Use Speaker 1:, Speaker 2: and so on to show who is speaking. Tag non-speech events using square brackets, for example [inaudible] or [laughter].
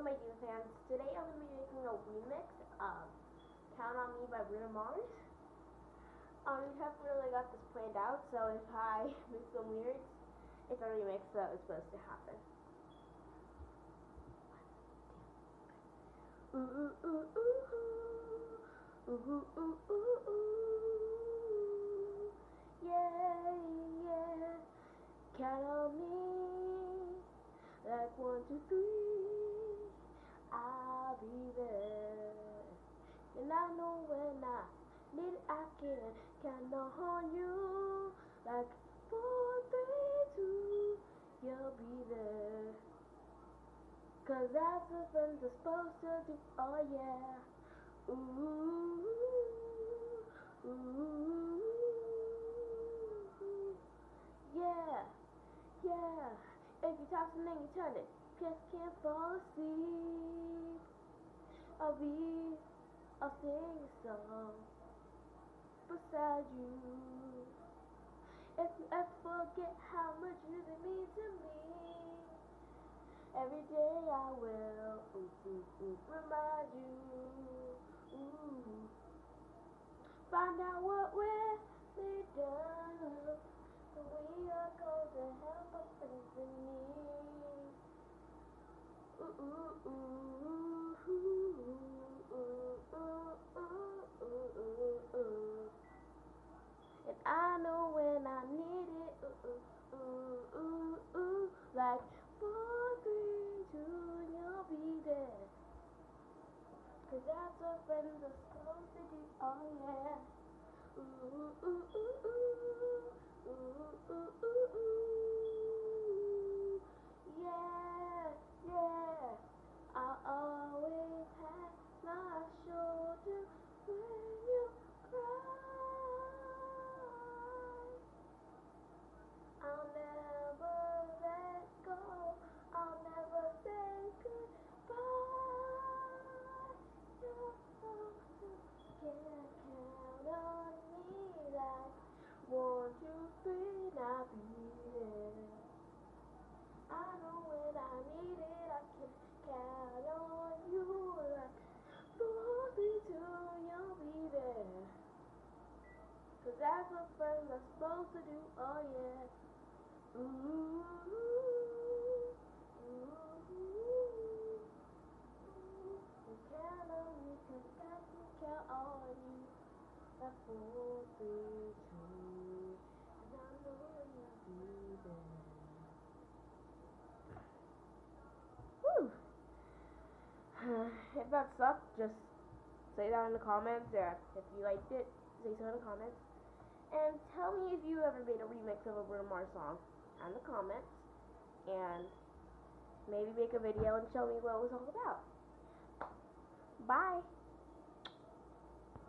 Speaker 1: Hello my dear fans, today I'm going to be making a remix of Count On Me by Bruno Mars. Um, we haven't really got this planned out, so if I [laughs] make some lyrics, it's a remix that was supposed to happen. Ooh, ooh, ooh, ooh, ooh, ooh, ooh, ooh, yeah, yeah, count on me, like one, two, three. I can count on you like four, three, two. You'll be there. Cause that's what friends are supposed to do. Oh yeah. Ooh, ooh, yeah, yeah. If you toss and then you turn it, just can't fall asleep. I'll be, I'll sing a song beside you. If you ever forget how much you mean to me. Every day I will ooh, ooh, ooh, remind you. Find out what we're done. So we are going to help our friends in need. Cause that's what friends are supposed to do. Oh yeah. Ooh, ooh, ooh, that's what friends are supposed to do, oh yeah. Ooh, ooh, ooh. On me, cause I can count on you. Like four, three, two, and I know you'll be there. If that sucked, just say that in the comments, or if you liked it, say so in the comments. And tell me if you ever made a remix of a Bruno Mars song in the comments. And maybe make a video and show me what it was all about. Bye.